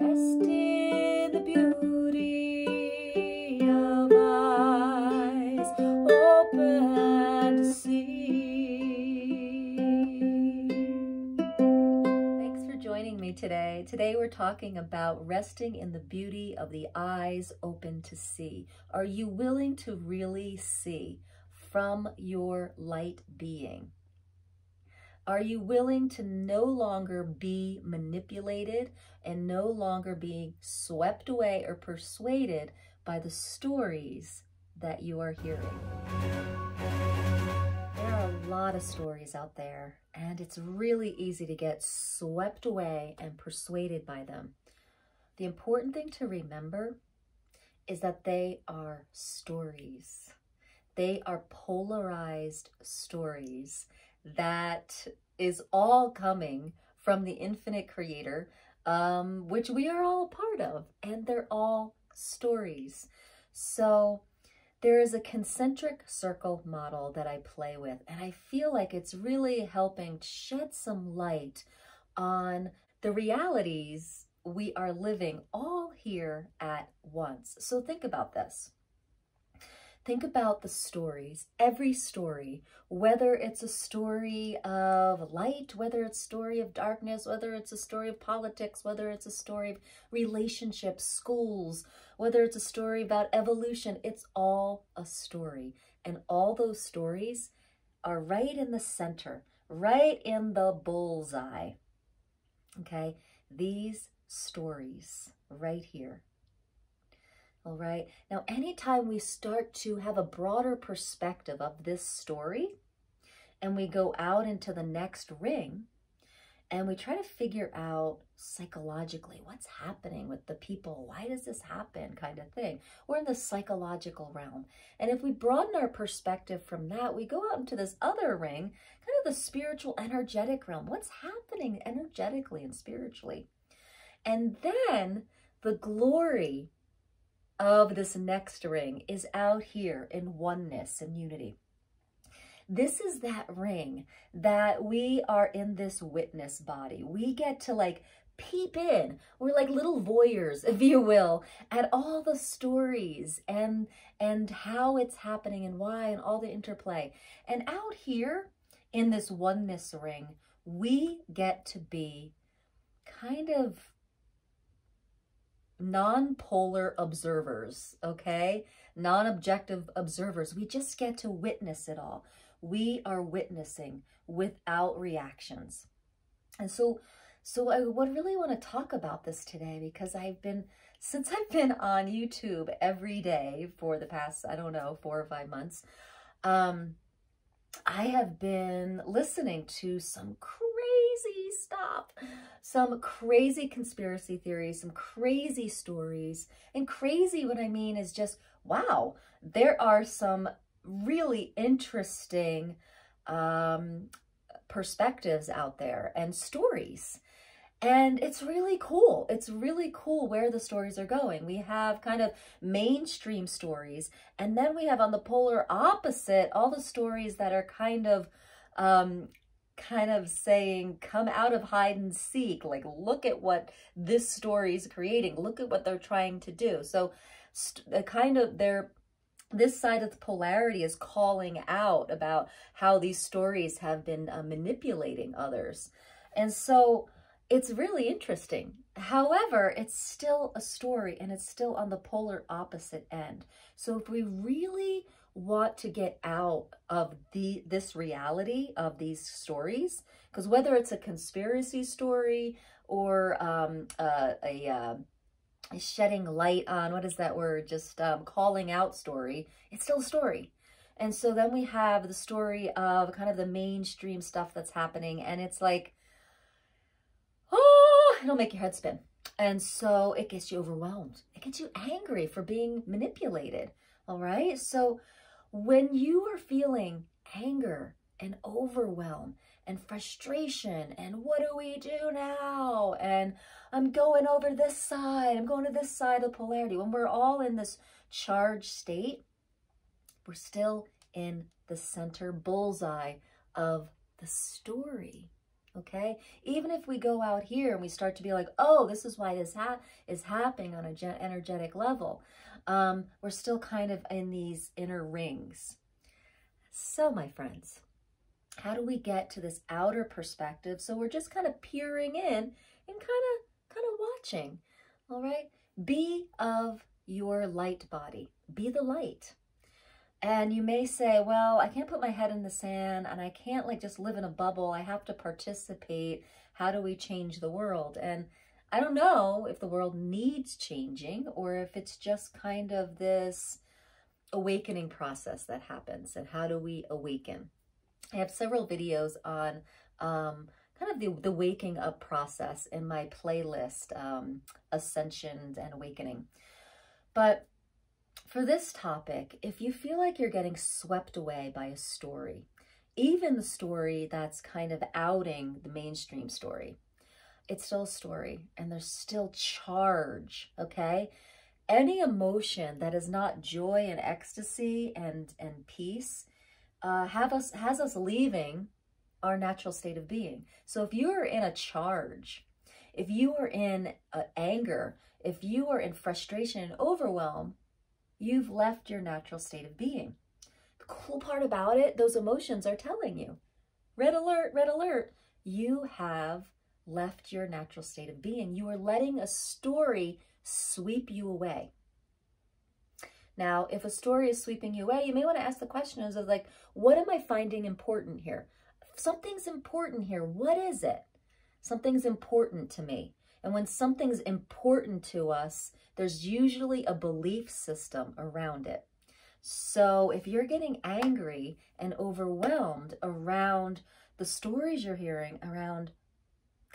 Rest in the beauty of eyes open to see. Thanks for joining me today. Today we're talking about resting in the beauty of the eyes open to see. Are you willing to really see from your light being? Are you willing to no longer be manipulated and no longer being swept away or persuaded by the stories that you are hearing? There are a lot of stories out there, and it's really easy to get swept away and persuaded by them. The important thing to remember is that they are stories. They are polarized stories that is all coming from the infinite creator, um, which we are all a part of, and they're all stories. So there is a concentric circle model that I play with, and I feel like it's really helping shed some light on the realities we are living all here at once. So think about this. Think about the stories, every story, whether it's a story of light, whether it's a story of darkness, whether it's a story of politics, whether it's a story of relationships, schools, whether it's a story about evolution, it's all a story. And all those stories are right in the center, right in the bullseye. Okay, these stories right here all right. Now, anytime we start to have a broader perspective of this story and we go out into the next ring and we try to figure out psychologically what's happening with the people, why does this happen kind of thing. We're in the psychological realm. And if we broaden our perspective from that, we go out into this other ring, kind of the spiritual energetic realm. What's happening energetically and spiritually? And then the glory of this next ring is out here in oneness and unity. This is that ring that we are in this witness body. We get to like peep in. We're like little voyeurs, if you will, at all the stories and and how it's happening and why and all the interplay. And out here in this oneness ring, we get to be kind of non-polar observers, okay? Non-objective observers. We just get to witness it all. We are witnessing without reactions. And so, so I would really want to talk about this today because I've been, since I've been on YouTube every day for the past, I don't know, four or five months, um, I have been listening to some crazy stuff, some crazy conspiracy theories, some crazy stories. And crazy, what I mean is just, wow, there are some really interesting um, perspectives out there and stories. And it's really cool. It's really cool where the stories are going. We have kind of mainstream stories, and then we have on the polar opposite all the stories that are kind of um, kind of saying, come out of hide and seek. Like, look at what this story is creating. Look at what they're trying to do. So, the kind of they're this side of the polarity is calling out about how these stories have been uh, manipulating others. And so it's really interesting. However, it's still a story and it's still on the polar opposite end. So if we really want to get out of the this reality of these stories. Because whether it's a conspiracy story or um, a, uh, a shedding light on what is that word? Just um, calling out story it's still a story. And so then we have the story of kind of the mainstream stuff that's happening and it's like oh it'll make your head spin. And so it gets you overwhelmed. It gets you angry for being manipulated all right? So when you are feeling anger and overwhelm and frustration and what do we do now? And I'm going over this side, I'm going to this side of polarity. When we're all in this charged state, we're still in the center bullseye of the story. okay? Even if we go out here and we start to be like, oh, this is why this ha is happening on an energetic level, um, we're still kind of in these inner rings. So, my friends, how do we get to this outer perspective? So we're just kind of peering in and kind of kind of watching. All right? Be of your light body. Be the light. And you may say, well, I can't put my head in the sand and I can't like just live in a bubble. I have to participate. How do we change the world? And I don't know if the world needs changing or if it's just kind of this awakening process that happens and how do we awaken? I have several videos on um, kind of the, the waking up process in my playlist, um, Ascension and Awakening. But for this topic, if you feel like you're getting swept away by a story, even the story that's kind of outing the mainstream story, it's still a story and there's still charge, okay? Any emotion that is not joy and ecstasy and, and peace uh, have us has us leaving our natural state of being. So if you are in a charge, if you are in uh, anger, if you are in frustration and overwhelm, you've left your natural state of being. The cool part about it, those emotions are telling you, red alert, red alert, you have left your natural state of being. You are letting a story sweep you away. Now, if a story is sweeping you away, you may want to ask the question of like, what am I finding important here? Something's important here. What is it? Something's important to me. And when something's important to us, there's usually a belief system around it. So if you're getting angry and overwhelmed around the stories you're hearing, around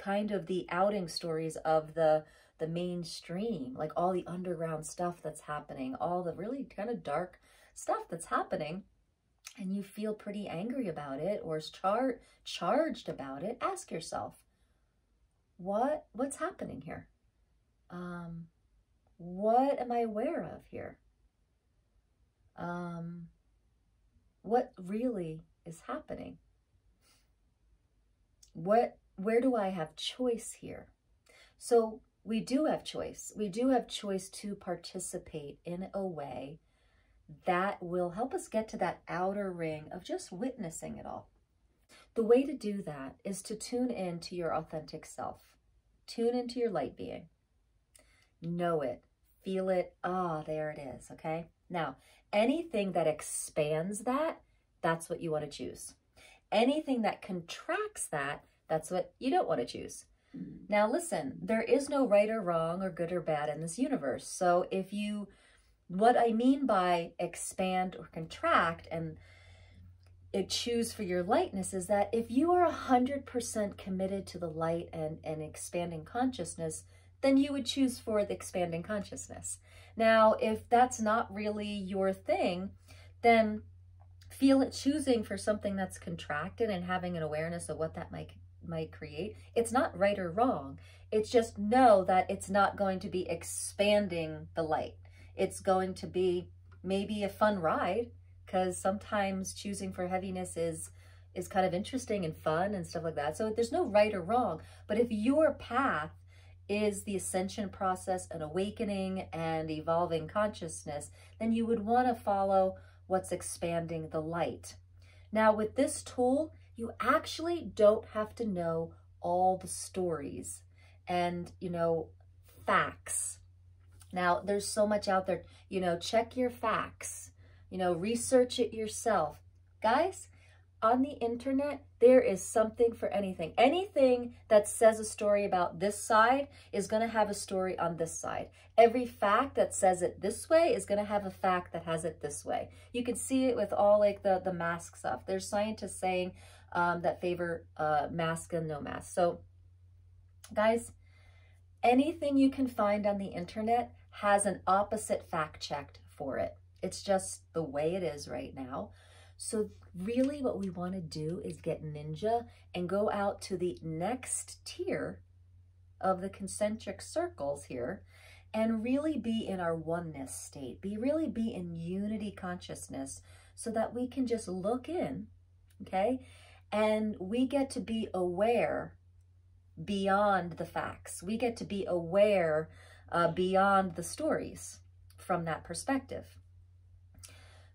kind of the outing stories of the the mainstream, like all the underground stuff that's happening, all the really kind of dark stuff that's happening, and you feel pretty angry about it or char charged about it, ask yourself, what what's happening here? Um, what am I aware of here? Um, what really is happening? What where do I have choice here? So we do have choice. We do have choice to participate in a way that will help us get to that outer ring of just witnessing it all. The way to do that is to tune in to your authentic self. Tune into your light being. Know it. Feel it. Ah, oh, there it is. Okay. Now, anything that expands that, that's what you want to choose. Anything that contracts that, that's what you don't want to choose. Mm-hmm. Now, listen, there is no right or wrong or good or bad in this universe. So, if you, what I mean by expand or contract and it choose for your lightness is that if you are 100% committed to the light and, and expanding consciousness, then you would choose for the expanding consciousness. Now, if that's not really your thing, then feel it choosing for something that's contracted and having an awareness of what that might might create. It's not right or wrong. It's just know that it's not going to be expanding the light. It's going to be maybe a fun ride because sometimes choosing for heaviness is is kind of interesting and fun and stuff like that. So there's no right or wrong. But if your path is the ascension process and awakening and evolving consciousness, then you would want to follow what's expanding the light. Now with this tool, you actually don't have to know all the stories and, you know, facts. Now, there's so much out there. You know, check your facts. You know, research it yourself. Guys, on the internet, there is something for anything. Anything that says a story about this side is going to have a story on this side. Every fact that says it this way is going to have a fact that has it this way. You can see it with all like the, the mask stuff. There's scientists saying um, that favor uh, mask and no mask. So guys, anything you can find on the internet has an opposite fact checked for it. It's just the way it is right now. So really what we want to do is get Ninja and go out to the next tier of the concentric circles here and really be in our oneness state, be really be in unity consciousness so that we can just look in, okay? And we get to be aware beyond the facts. We get to be aware uh, beyond the stories from that perspective.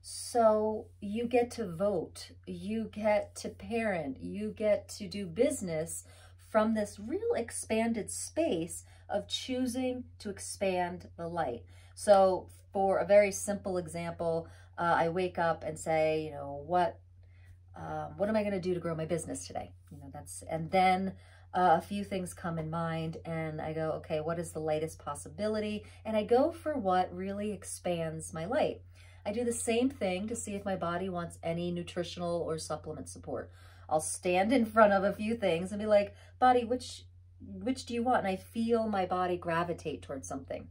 So you get to vote, you get to parent, you get to do business from this real expanded space of choosing to expand the light. So for a very simple example, uh, I wake up and say, you know, what, um, what am I going to do to grow my business today? You know, that's, and then uh, a few things come in mind and I go, okay, what is the latest possibility? And I go for what really expands my light. I do the same thing to see if my body wants any nutritional or supplement support. I'll stand in front of a few things and be like, body, which, which do you want? And I feel my body gravitate towards something.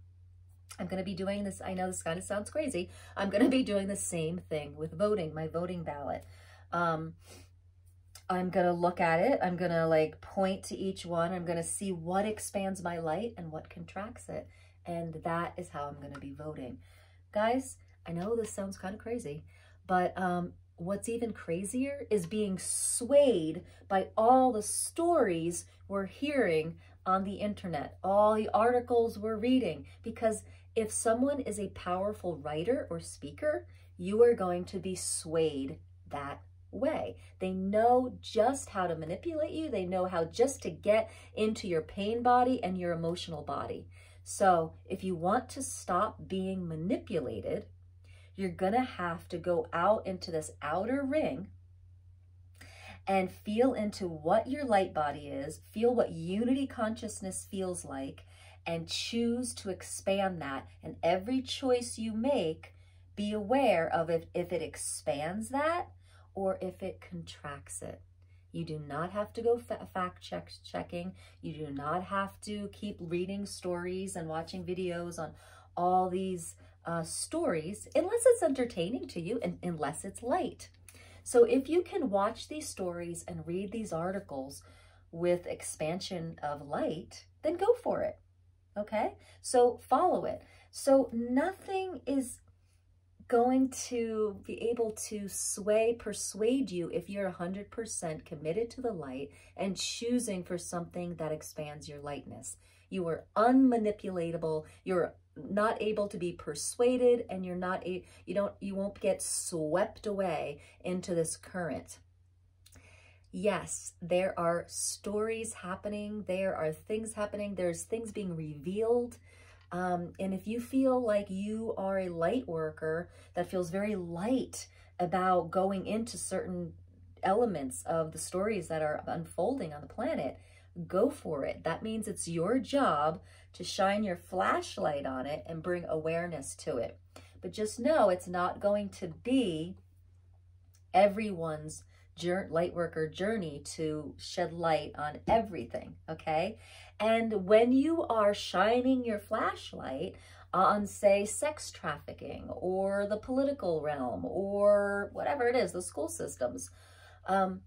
I'm going to be doing this. I know this kind of sounds crazy. I'm going to be doing the same thing with voting, my voting ballot. Um, I'm going to look at it. I'm going to like point to each one. I'm going to see what expands my light and what contracts it. And that is how I'm going to be voting. Guys, I know this sounds kind of crazy, but um, what's even crazier is being swayed by all the stories we're hearing on the internet, all the articles we're reading, because if someone is a powerful writer or speaker, you are going to be swayed that way. They know just how to manipulate you. They know how just to get into your pain body and your emotional body. So if you want to stop being manipulated, you're going to have to go out into this outer ring and feel into what your light body is, feel what unity consciousness feels like, and choose to expand that. And every choice you make, be aware of if, if it expands that or if it contracts it. You do not have to go fa fact check checking. You do not have to keep reading stories and watching videos on all these uh, stories unless it's entertaining to you and unless it's light. So if you can watch these stories and read these articles with expansion of light, then go for it. Okay? So follow it. So nothing is going to be able to sway, persuade you if you're 100% committed to the light and choosing for something that expands your lightness. You are unmanipulatable. You're not able to be persuaded and you're not a, you don't you won't get swept away into this current yes there are stories happening there are things happening there's things being revealed um, and if you feel like you are a light worker that feels very light about going into certain elements of the stories that are unfolding on the planet go for it. That means it's your job to shine your flashlight on it and bring awareness to it. But just know it's not going to be everyone's light worker journey to shed light on everything, okay? And when you are shining your flashlight on, say, sex trafficking or the political realm or whatever it is, the school systems, um,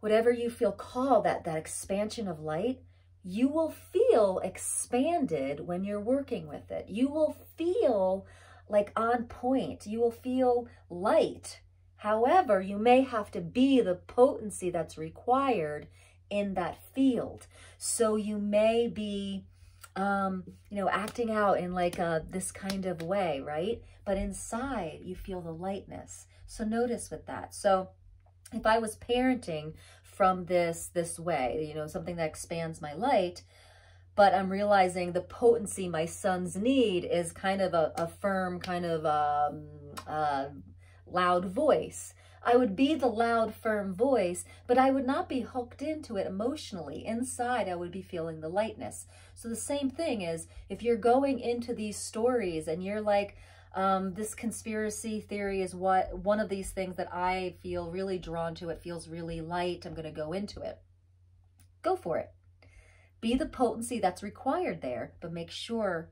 whatever you feel called, that, that expansion of light, you will feel expanded when you're working with it. You will feel like on point. You will feel light. However, you may have to be the potency that's required in that field. So you may be, um, you know, acting out in like a, this kind of way, right? But inside you feel the lightness. So notice with that. So if I was parenting from this this way, you know, something that expands my light, but I'm realizing the potency my sons need is kind of a, a firm, kind of um, uh, loud voice. I would be the loud, firm voice, but I would not be hooked into it emotionally. Inside, I would be feeling the lightness. So the same thing is, if you're going into these stories and you're like, um, this conspiracy theory is what one of these things that I feel really drawn to. It feels really light. I'm going to go into it. Go for it. Be the potency that's required there, but make sure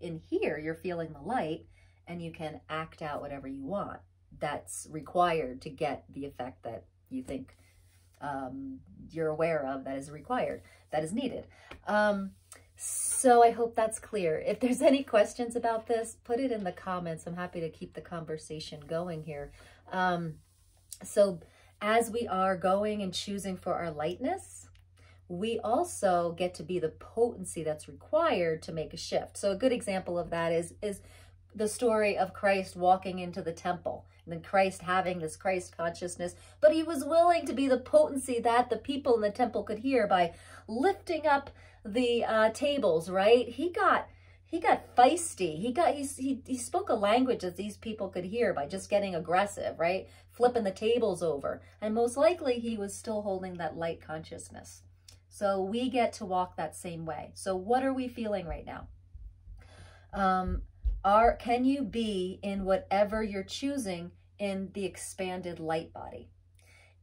in here you're feeling the light and you can act out whatever you want that's required to get the effect that you think um, you're aware of that is required, that is needed. Um, so I hope that's clear. If there's any questions about this, put it in the comments. I'm happy to keep the conversation going here. Um, so as we are going and choosing for our lightness, we also get to be the potency that's required to make a shift. So a good example of that is, is the story of Christ walking into the temple and then Christ having this Christ consciousness, but he was willing to be the potency that the people in the temple could hear by lifting up the uh, tables, right? He got he got feisty. He got he, he he spoke a language that these people could hear by just getting aggressive, right? Flipping the tables over. And most likely he was still holding that light consciousness. So we get to walk that same way. So what are we feeling right now? Um, are can you be in whatever you're choosing in the expanded light body?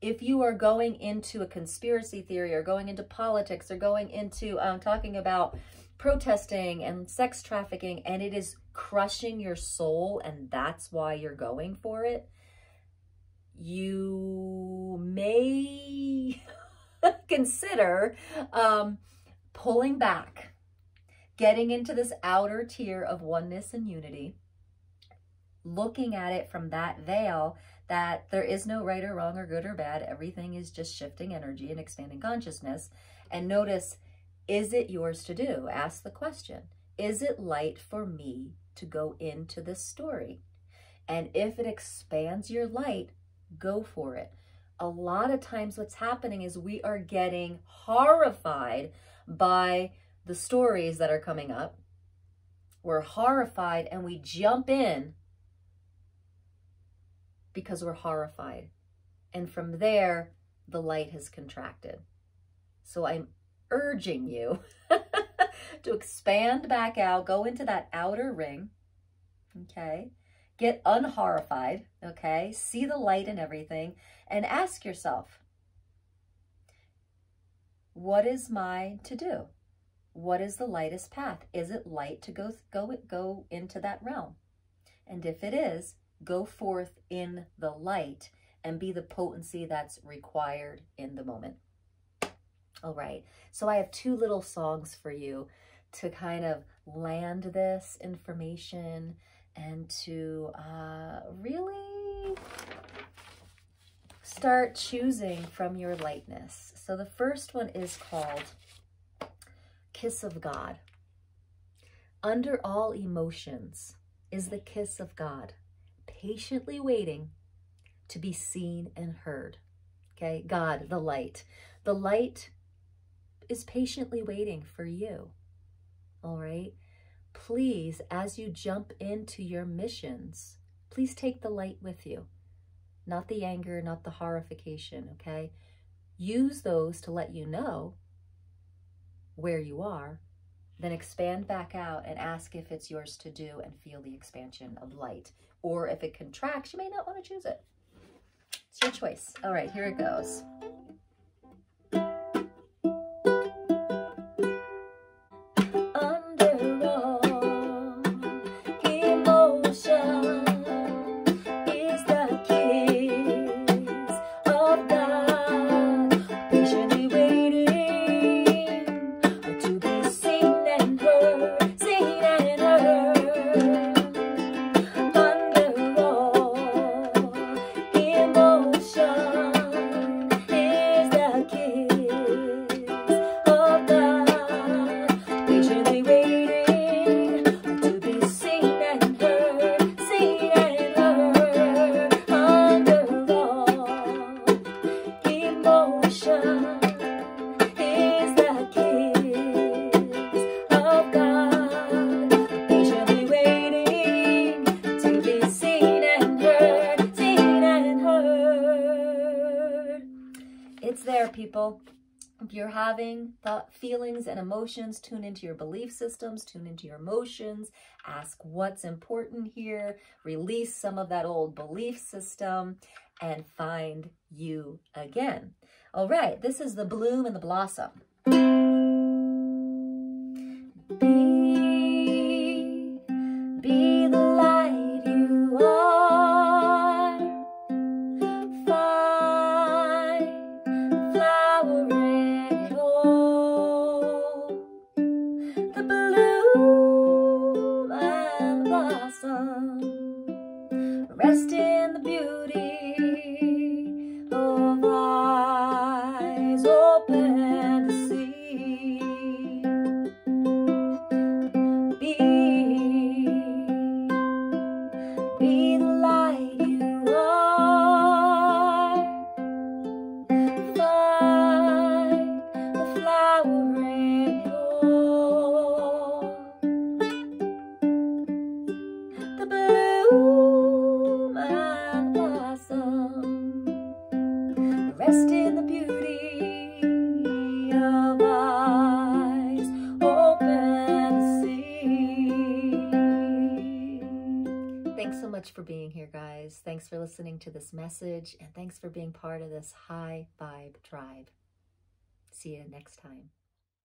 If you are going into a conspiracy theory or going into politics or going into um, talking about protesting and sex trafficking and it is crushing your soul and that's why you're going for it, you may consider um, pulling back, getting into this outer tier of oneness and unity, looking at it from that veil that there is no right or wrong or good or bad. Everything is just shifting energy and expanding consciousness. And notice is it yours to do? Ask the question. Is it light for me to go into this story? And if it expands your light, go for it. A lot of times what's happening is we are getting horrified by the stories that are coming up. We're horrified and we jump in because we're horrified. And from there, the light has contracted. So I'm urging you to expand back out, go into that outer ring, okay? Get unhorrified, okay? See the light in everything and ask yourself, what is my to do? What is the lightest path? Is it light to go, go, go into that realm? And if it is, go forth in the light and be the potency that's required in the moment. All right, so I have two little songs for you to kind of land this information and to uh, really start choosing from your lightness. So the first one is called Kiss of God. Under all emotions is the kiss of God, patiently waiting to be seen and heard. Okay, God, the light. The light is patiently waiting for you. All right? Please, as you jump into your missions, please take the light with you. Not the anger, not the horrification, okay? Use those to let you know where you are, then expand back out and ask if it's yours to do and feel the expansion of light. Or if it contracts, you may not want to choose it. It's your choice. All right, here it goes. Having thought, feelings and emotions, tune into your belief systems, tune into your emotions, ask what's important here, release some of that old belief system, and find you again. All right, this is the bloom and the blossom. be the Thanks for listening to this message, and thanks for being part of this high vibe tribe. See you next time.